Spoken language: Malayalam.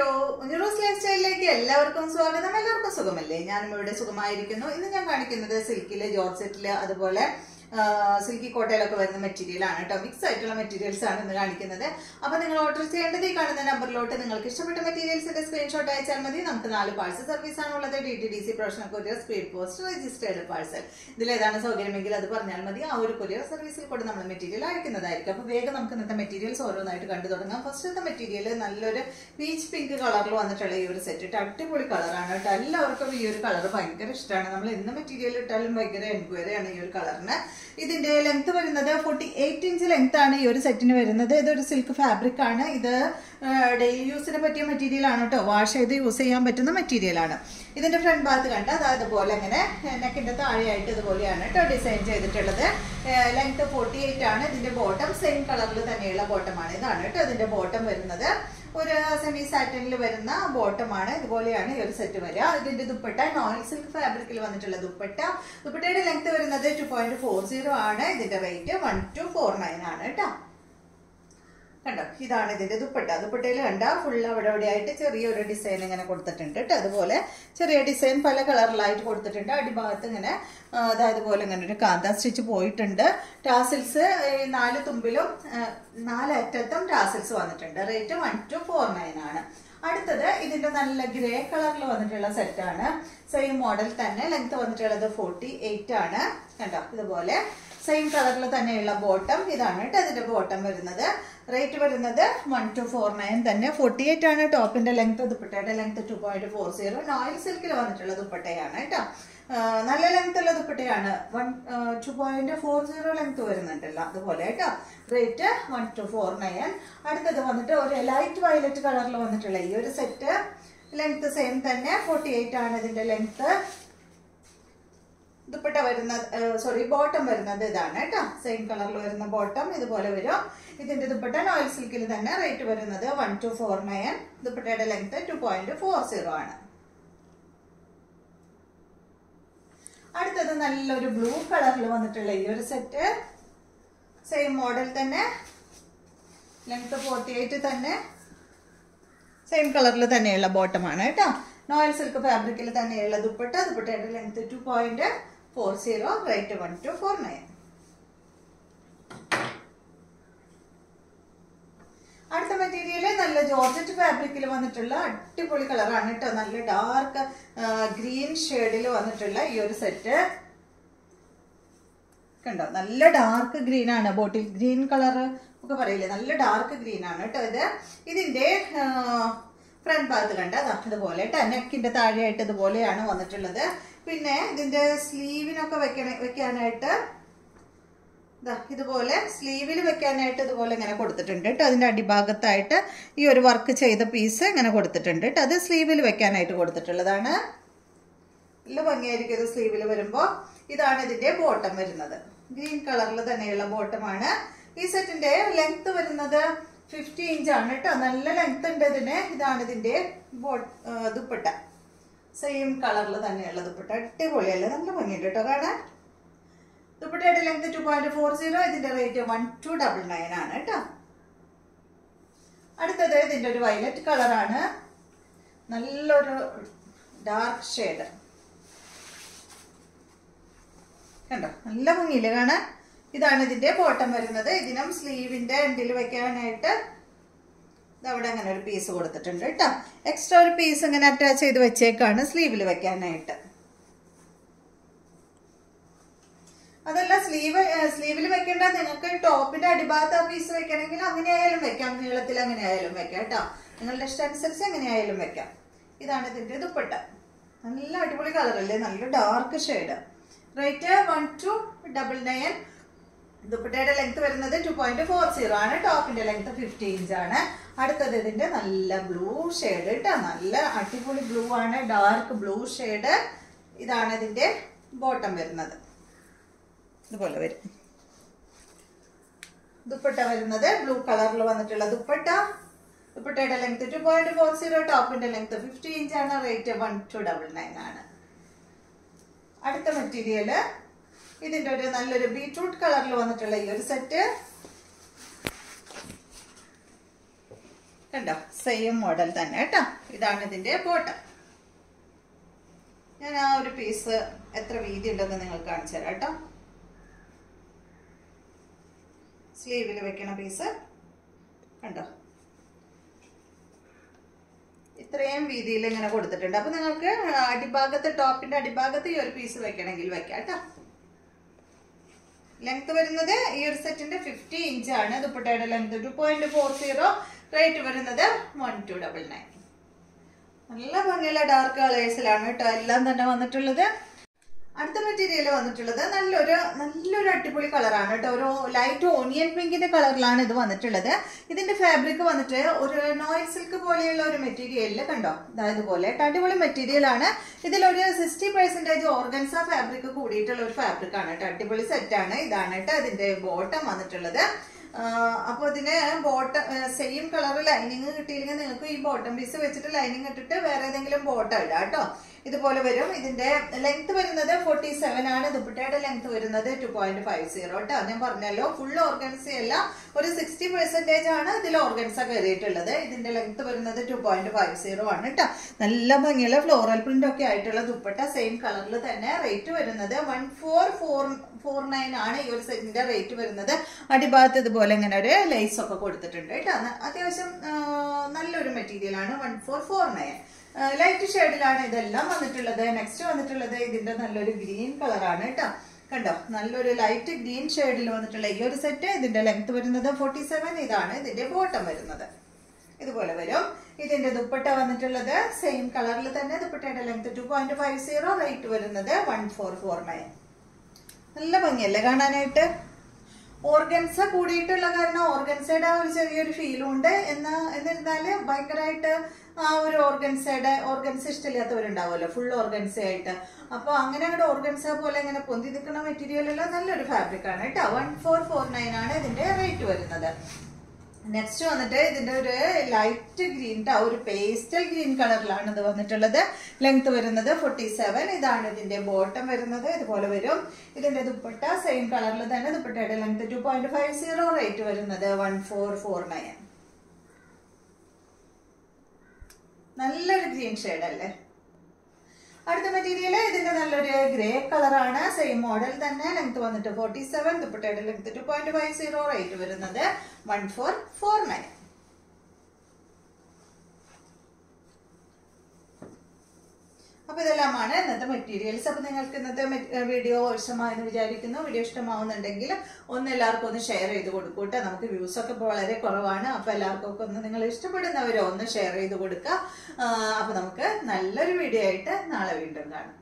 ഹലോ ന്യൂറോസ് ലൈഫ് സ്റ്റൈലിലേക്ക് എല്ലാവർക്കും സ്വാഗതം. എല്ലാവർക്കും സുഖമല്ലേ? ഞാനും ഇവിടെ സുഖമായിരിക്കുന്നു. ഇന്ന് ഞാൻ കാണിക്കുന്നത് സിൽക്കിൽ ജോർജറ്റിൽ അതുപോലെ സിൽക്കി കോട്ടയിലൊക്കെ വരുന്ന മെറ്റീരിയൽ ആണ് കേട്ടോ മിക്സ് ആയിട്ടുള്ള മെറ്റീരിയൽസ് ആണ് ഇന്ന് കാണിക്കുന്നത്. അപ്പൊ നിങ്ങൾ ഓർഡർ ചെയ്യേണ്ടത് ഈ കാണുന്ന നമ്പറിലോട്ട് നിങ്ങൾക്ക് ഇഷ്ടപ്പെട്ട മെറ്റീരിയൽസിന്റെ സ്ക്രീൻഷോട്ട് അയച്ചാൽ മതി. നമുക്ക് നാല് പാഴ്സൽ സർവീസ് ആണ് ഉള്ളത്. D T D C professional courier speed post registered parcel ഏതാണ് സൗകര്യമെങ്കിൽ അത് പറഞ്ഞാൽ മതി. ആ ഒരു കൊറിയർ സർവീസിൽ കൂടെ നമ്മൾ മെറ്റീരിയൽ അയക്കുന്നതായിരിക്കും. അപ്പൊ വേഗം നമുക്ക് ഇന്നത്തെ മെറ്റീരിയൽസ് ഓരോന്നായിട്ട് കണ്ടു തുടങ്ങാം. ഫസ്റ്റത്തെ മെറ്റീരിയൽ നല്ലൊരു പീച്ച് പിങ്ക് കളറിൽ വന്നിട്ടുള്ള ഈ ഒരു സെറ്റ് അടിപൊളി കളറാണ് കേട്ടോ എല്ലാവർക്കും ഈ ഒരു കളർ ഭയങ്കര ഇഷ്ടമാണ് നമ്മൾ എന്ത് മെറ്റീരിയൽ ഇട്ടാലും ഭയങ്കര എൻക്വയറി ആണ് ഈ ഒരു കളറിന് ഇതിന്റെ ലെങ്ത് വരുന്നത് ഫോർട്ടി എയ്റ്റ് ഇഞ്ച് ലെങ്ത് ആണ് ഈ ഒരു സെറ്റിന് വരുന്നത്. ഇതൊരു സിൽക്ക് ഫാബ്രിക് ആണ്. ഇത് ഡെയിലി യൂസിന് പറ്റിയ മെറ്റീരിയൽ ആണ് കേട്ടോ വാഷ് ചെയ്ത് യൂസ് ചെയ്യാൻ പറ്റുന്ന മെറ്റീരിയൽ ആണ്. ഇതിന്റെ ഫ്രണ്ട് ഭാഗത്ത് കണ്ട അതായത് പോലെ അങ്ങനെ നെക്കിന്റെ താഴെയായിട്ട് ഇതുപോലെയാണ് കേട്ടോ ഡിസൈൻ ചെയ്തിട്ടുള്ളത്. ലെങ്ത് ഫോർട്ടി എയ്റ്റ് ആണ്. ഇതിന്റെ ബോട്ടം സെയിം കളറിൽ തന്നെയുള്ള ബോട്ടമാണ് ഇതാണ് കേട്ടോ ഇതിന്റെ ബോട്ടം വരുന്നത്. ഒരു സെമി സാറ്റനിൽ വരുന്ന ബോട്ടമാണ് ഇതുപോലെയാണ് ഈ ഒരു സെറ്റ് വരിക. ഇതിന്റെ ദുപ്പട്ട നോൺ സിൽക്ക് ഫാബ്രിക്കിൽ വന്നിട്ടുള്ള ദുപ്പട്ട. ദുപ്പട്ടയുടെ ലെങ്ത് വരുന്നത് ടു പോയിന്റ് ഫോർ സീറോ ആണ്. ഇതിന്റെ rate one two four nine ആണ് കേട്ടോ. കണ്ടോ? ഇതാണ് ഇതിന്റെ ദുപ്പട്ട. ദുപ്പട്ടയിൽ കണ്ട ഫുൾ അവിടെ ചെറിയൊരു ഡിസൈൻ ഇങ്ങനെ കൊടുത്തിട്ടുണ്ട് കേട്ടോ. അതുപോലെ ചെറിയ ഡിസൈൻ പല കളറിലായിട്ട് കൊടുത്തിട്ടുണ്ട്. അടിഭാഗത്ത് ഇങ്ങനെ അതായത് പോലെ ഇങ്ങനെ ഒരു കാന്ത സ്റ്റിച്ച് പോയിട്ടുണ്ട്. ടാസിൽസ് നാല് തുമ്പിലും നാല് അറ്റത്തും ടാസിൽസ് വന്നിട്ടുണ്ട്. Rate one two four nine ആണ്. അടുത്തത് ഇതിന്റെ നല്ല ഗ്രേ കളറിൽ വന്നിട്ടുള്ള സെറ്റാണ് സെയിം മോഡൽ തന്നെ. ലെങ്ത് വന്നിട്ടുള്ളത് ഫോർട്ടി എയ്റ്റ് ആണ്. കണ്ടോ? ഇതുപോലെ സെയിം കളറിൽ തന്നെയുള്ള ബോട്ടം ഇതാണ് കേട്ടോ ഇതിന്റെ ബോട്ടം വരുന്നത്. റേറ്റ് വരുന്നത് വൺ ടു ഫോർ നയൻ തന്നെ. ഫോർട്ടി എയ്റ്റ് ആണ് ടോപ്പിന്റെ ലെങ്ത് ദുപ്പട്ടയുടെ length two point four zero noil സിൽക്കിൽ വന്നിട്ടുള്ള ദുപ്പട്ടയാണ് കേട്ടോ. നല്ല ലെങ്ത് ഉള്ള ദുപ്പട്ടയാണ്. One two point four zero length വരുന്നുണ്ടല്ലോ. അതുപോലെ കേട്ടോ. Rate one two four nine അടുത്തത് വന്നിട്ട് ഒരു ലൈറ്റ് വയലറ്റ് കളറിൽ വന്നിട്ടുള്ള ഈ ഒരു സെറ്റ് ലെങ്ത് സെയിം തന്നെ. ഫോർട്ടി എയ്റ്റ് ആണ് ഇതിന്റെ ലെങ്ത് ദുപ്പട്ട വരുന്ന സോറി ബോട്ടം വരുന്നത് ഇതാണ് കേട്ടോ. സെയിം കളറിൽ വരുന്ന ബോട്ടം ഇതുപോലെ വരും. ഇതിന്റെ ദുപ്പട്ട നോയിൽ സിൽക്കിൽ തന്നെ റേറ്റ് വരുന്നത് വൺ ടു ഫോർ നയൻ ദുപ്പട്ടയുടെ length two point four zero ആണ്. അടുത്തത് നല്ലൊരു ബ്ലൂ കളറിൽ വന്നിട്ടുള്ള ഈ ഒരു സെറ്റ് സെയിം മോഡൽ തന്നെ. ലെങ്ത് ഫോർട്ടി എയ്റ്റ് തന്നെ സെയിം കളറിൽ തന്നെയുള്ള ബോട്ടമാണ് കേട്ടോ. നോയൽ സിൽക്ക് ഫാബ്രിക്കിൽ തന്നെയുള്ള ദുപ്പട്ട ദുപ്പട്ടയുടെ length two point four zero rate one two four nine. അടുത്ത മെറ്റീരിയൽ നല്ല ജോർജറ്റ് ഫാബ്രിക്കിൽ വന്നിട്ടുള്ള അടിപൊളി കളറാണ് കേട്ടോ നല്ല ഡാർക്ക് ഗ്രീൻ ഷെയ്ഡിൽ വന്നിട്ടുള്ള ഈ ഒരു സെറ്റ്. കണ്ടോ? നല്ല ഡാർക്ക് ഗ്രീൻ ആണ് ബോട്ടിൽ. ഗ്രീൻ കളർ ഒക്കെ പറയില്ലേ? നല്ല ഡാർക്ക് ഗ്രീൻ ആണ് കേട്ടോ ഇത്. ഇതിന്റെ ഫ്രണ്ട് ഭാഗത്ത് കണ്ട? അതുപോലെ നെക്കിന്റെ താഴെയായിട്ട് ഇതുപോലെയാണ് വന്നിട്ടുള്ളത്. പിന്നെ ഇതിന്റെ സ്ലീവിനൊക്കെ വെക്കണ വെക്കാനായിട്ട് ഇതുപോലെ സ്ലീവിൽ വെക്കാനായിട്ട് ഇതുപോലെ ഇങ്ങനെ കൊടുത്തിട്ടുണ്ട് കേട്ടോ. അതിന്റെ അടിഭാഗത്തായിട്ട് ഈ ഒരു വർക്ക് ചെയ്ത പീസ് ഇങ്ങനെ കൊടുത്തിട്ടുണ്ട് കേട്ടോ. അത് സ്ലീവിൽ വെക്കാനായിട്ട് കൊടുത്തിട്ടുള്ളതാണ്. നല്ല ഭംഗിയായിരിക്കും ഇത് സ്ലീവിൽ വരുമ്പോൾ ഇതാണ് ഇതിന്റെ ബോട്ടം വരുന്നത്. ഗ്രീൻ കളറിൽ തന്നെയുള്ള ബോട്ടമാണ് ഈ സെറ്റിന്റെ ലെങ്ത് വരുന്നത് ഫിഫ്റ്റി ഇഞ്ചാണ് കേട്ടോ. നല്ല ലെങ്ത് ഉണ്ട് ഇതിന്. ഇതാണ് ഇതിന്റെ ബോ- ദുപ്പട്ട. സെയിം കളറിൽ തന്നെയുള്ള ദുപ്പട്ട അടിപൊളിയല്ലേ? നല്ല ഭംഗിയുണ്ട് കേട്ടോ. കാണാൻ? ദുപ്പട്ടയുടെ length two point four zero ഇതിന്റെ rate one two double nine ആണ് കേട്ടോ. അടുത്തത് ഇതിന്റെ ഒരു വയലറ്റ് കളറാണ് നല്ലൊരു ഡാർക്ക് ഷെയ്ഡ് കണ്ടോ? നല്ല ഭംഗിയില്ലേ? കാണാൻ? ഇതാണ് ഇതിന്റെ ബോട്ടം വരുന്നത്. ഇതിനും സ്ലീവിന്റെ എൻഡിൽ വെക്കാനായിട്ട് അവിടെ അങ്ങനെ ഒരു പീസ് കൊടുത്തിട്ടുണ്ട് കേട്ടോ എക്സ്ട്രാ ഒരു പീസ് ഇങ്ങനെ അറ്റാച്ച് ചെയ്ത് വെച്ചേക്കാണ് സ്ലീവിൽ വെക്കാനായിട്ട്. അതല്ല സ്ലീവ് സ്ലീവിൽ വെക്കേണ്ട. നിങ്ങൾക്ക് ടോപ്പിന്റെ അടിഭാഗത്ത് ആ പീസ് വെക്കണമെങ്കിൽ അങ്ങനെ ആയാലും വെക്കാം. നീളത്തിൽ അങ്ങനെ ആയാലും വെക്കാം കേട്ടോ നിങ്ങളുടെ ഇഷ്ടം അനുസരിച്ച് എങ്ങനെ ആയാലും വെക്കാം. ഇതാണ് ഇതിന്റെ ദുപ്പട്ട. നല്ല അടിപൊളി കളറല്ലേ നല്ല dark shade rate one two double nine ദുപ്പട്ടയുടെ ലെങ്ത് വരുന്നത് ടു പോയിന്റ് ഫോർ സീറോ ആണ്. ടോപ്പിന്റെ ലെങ്ത് ഫിഫ്റ്റി ഇഞ്ച് ആണ്. അടുത്തത് ഇതിന്റെ നല്ല ബ്ലൂ ഷെയ്ഡ് കേട്ടോ നല്ല അടിപൊളി ബ്ലൂ ആണ്. ഡാർക്ക് ബ്ലൂ ഷെയ്ഡ് ഇതാണ് ഇതിന്റെ ബോട്ടം വരുന്നത്. ഇതുപോലെ വരും. ദുപ്പട്ട വരുന്നത് ബ്ലൂ കളറിൽ വന്നിട്ടുള്ള ദുപ്പട്ട. ദുപ്പട്ടയുടെ length two point four zero ടോപ്പിന്റെ ലെങ്ത് ഫിഫ്റ്റി ഇഞ്ച് ആണ്. Rate one two double nine ആണ്. അടുത്ത മെറ്റീരിയൽ ഇതിന്റെ ഒരു നല്ലൊരു ബീട്രൂട്ട് കളറിൽ വന്നിട്ടുള്ള ഈ ഒരു സെറ്റ് കണ്ടോ? സെയിം മോഡൽ തന്നെ കേട്ടോ? ഇതാണ് ഇതിന്റെ ബോട്ടം ഞാൻ ആ ഒരു പീസ് എത്ര വീതി ഉണ്ടെന്ന് നിങ്ങൾ കാണിച്ചു തരാം കേട്ടോ. സ്ലീവിൽ വെക്കണ പീസ് കണ്ടോ? ഇത്രയും വീതിയിൽ ഇങ്ങനെ കൊടുത്തിട്ടുണ്ട്. അപ്പൊ നിങ്ങൾക്ക് അടിഭാഗത്ത് ടോപ്പിന്റെ അടിഭാഗത്ത് ഈ ഒരു പീസ് വെക്കണമെങ്കിൽ വെക്കാം കേട്ടോ. ലെങ്ത് വരുന്നത് ഈ ഒരു സെറ്റിന്റെ ഫിഫ്റ്റി ഇഞ്ചാണ് ദുപ്പട്ടയുടെ length two point four zero rate വരുന്നത് വൺ ടു ഡബിൾ നയൻ നല്ല ഭംഗിയുള്ള ഡാർക്ക് കളേഴ്സിലാണ് കേട്ടോ എല്ലാം തന്നെ വന്നിട്ടുള്ളത്. അടുത്ത മെറ്റീരിയൽ വന്നിട്ടുള്ളത് നല്ലൊരു നല്ലൊരു അടിപൊളി കളറാണ് കേട്ടോ. ഒരു ലൈറ്റ് ഓണിയൻ പിങ്കിന്റെ കളറിലാണ് ഇത് വന്നിട്ടുള്ളത്. ഇതിന്റെ ഫാബ്രിക് വന്നിട്ട് ഒരു നോയിൽ സിൽക്ക് പോലെയുള്ള ഒരു മെറ്റീരിയലിൽ കണ്ടോ? അതായത് പോലെ അടിപൊളി മെറ്റീരിയൽ ആണ്. ഇതിലൊരു സിക്സ്റ്റി പെർസെന്റേജ് ഓർഗൻസ ഫാബ്രിക് കൂടിയിട്ടുള്ള ഒരു ഫാബ്രിക് ആണ് കേട്ടോ. അടിപൊളി സെറ്റ് ആണ്. ഇതാണ് കേട്ടോ ഇതിന്റെ ബോട്ടം വന്നിട്ടുള്ളത്. അപ്പോൾ ഇതിന് ബോട്ടം സെയിം കളർ ലൈനിങ് കിട്ടിയില്ലെങ്കിൽ നിങ്ങൾക്ക് ഈ ബോട്ടം പീസ് വെച്ചിട്ട് ലൈനിങ് ഇട്ടിട്ട് വേറെ ഏതെങ്കിലും ബോട്ടം ഇടാം കേട്ടോ. ഇതുപോലെ വരും. ഇതിന്റെ ലെങ്ത് വരുന്നത് ഫോർട്ടി സെവൻ ആണ്. ദുപ്പട്ടയുടെ ലെങ്ത് വരുന്നത് ടു പോയിന്റ് ഫൈവ് സീറോ കേട്ടോ ഞാൻ പറഞ്ഞല്ലോ ഫുൾ ഓർഗൻസ അല്ല ഒരു സിക്സ്റ്റി പെർസെന്റേജ് ആണ് ഇതിൽ ഓർഗൻസ കയറിയിട്ടുള്ളത്. ഇതിന്റെ ലെങ്ത് വരുന്നത് ടു പോയിന്റ് ഫൈവ് സീറോ ആണ് കേട്ടോ നല്ല ഭംഗിയുള്ള ഫ്ലോറൽ പ്രിന്റ് ഒക്കെ ആയിട്ടുള്ള ദുപ്പട്ട സെയിം കളറിൽ തന്നെ റേറ്റ് വരുന്നത് one four four four nine ആണ്. ഈ ഒരു സെറ്റിന്റെ റേറ്റ് വരുന്നത്. അടിഭാഗത്ത് ഇതുപോലെ ഇങ്ങനെ ഒരു ലൈസ് ഒക്കെ കൊടുത്തിട്ടുണ്ട് കേട്ടോ അത്യാവശ്യം നല്ലൊരു മെറ്റീരിയൽ ആണ്. One four four nine light ഷെയ്ഡിലാണ് ഇതെല്ലാം വന്നിട്ടുള്ളത്. നെക്സ്റ്റ് വന്നിട്ടുള്ളത് ഇതിന്റെ നല്ലൊരു ഗ്രീൻ കളറാണ് കേട്ടോ. കണ്ടോ? നല്ലൊരു ലൈറ്റ് ഗ്രീൻ ഷെയ്ഡിൽ വന്നിട്ടുള്ള ഈ ഒരു സെറ്റ് ഇതിന്റെ ലെങ്ത് വരുന്നത് ഫോർട്ടി സെവൻ ഇതാണ്. ഇതിന്റെ ബോട്ടം വരുന്നത്. ഇതുപോലെ വരും. ഇതിന്റെ ദുപ്പട്ട വന്നിട്ടുള്ളത് സെയിം കളറിൽ തന്നെ ദുപ്പട്ടയുടെ length two point five zero rate വരുന്നത് വൺ ഫോർ ഫോർ നയൻ നല്ല ഭംഗിയല്ലേ കാണാനായിട്ട്? ഓർഗൻസ കൂടിയിട്ടുള്ള കാരണം ഓർഗൻസയുടെ ഒരു ചെറിയൊരു ഫീലും ഉണ്ട് എന്ന് എന്നിരുന്നാൽ ഭയങ്കരമായിട്ട് ആ ഒരു ഓർഗൻസയുടെ ഓർഗൻസ ഇഷ്ടമില്ലാത്തവരുണ്ടാവുമല്ലോ ഫുൾ ഓർഗൻസ ആയിട്ട് അപ്പൊ അങ്ങനെ അങ്ങോട്ട് ഓർഗൻസ പോലെ ഇങ്ങനെ പൊന്തി നിൽക്കുന്ന മെറ്റീരിയൽ എല്ലാം നല്ലൊരു ഫാബ്രിക് ആണ് കേട്ടോ. വൺ ഫോർ ഫോർ നയൻ ആണ് ഇതിന്റെ റേറ്റ് വരുന്നത്. നെക്സ്റ്റ് വന്നിട്ട് ഇതിന്റെ ഒരു ലൈറ്റ് ഗ്രീൻ ഒരു പേസ്റ്റൽ ഗ്രീൻ കളറിലാണ് ഇത് വന്നിട്ടുള്ളത്. ലെങ്ത് വരുന്നത് ഫോർട്ടി സെവൻ ഇതാണ് ഇതിന്റെ ബോട്ടം വരുന്നത്. ഇതുപോലെ വരും. ഇതിന്റെ ദുപ്പട്ട സെയിം കളറിൽ തന്നെ ദുപ്പട്ടയുടെ length two point five zero rate വരുന്നത് വൺ ഫോർ ഫോർ നയൻ നല്ലൊരു ഗ്രീൻ ഷെയ്ഡ് അല്ലേ? അടുത്ത മെറ്റീരിയൽ ഇതിന്റെ നല്ലൊരു ഗ്രേ കളറാണ് സെയിം മോഡൽ തന്നെ ലെങ്ത് വന്നിട്ട് ഫോർട്ടി സെവൻ ദുപ്പട്ടയുടെ length two point five zero rate വരുന്നത് വൺ ഫോർ ഫോർ നയൻ അപ്പൊ ഇതെല്ലാമാണ് ഇന്നത്തെ മെറ്റീരിയൽസ് അപ്പൊ നിങ്ങൾക്ക് ഇന്നത്തെ വീഡിയോ ഇഷ്ടമായെന്ന് വിചാരിക്കുന്നു. വീഡിയോ ഇഷ്ടമാവുന്നുണ്ടെങ്കിൽ ഒന്ന് എല്ലാവർക്കും ഒന്ന് ഷെയർ ചെയ്ത് കൊടുക്കൂട്ടെ നമുക്ക് വ്യൂസ് ഒക്കെ ഇപ്പോൾ വളരെ കുറവാണ്. അപ്പൊ എല്ലാവർക്കും ഒക്കെ ഒന്ന് നിങ്ങൾ ഇഷ്ടപ്പെടുന്നവരോ ഒന്ന് ഷെയർ ചെയ്ത് കൊടുക്കുക അപ്പൊ നമുക്ക് നല്ലൊരു വീഡിയോ ആയിട്ട് നാളെ വീണ്ടും കാണാം.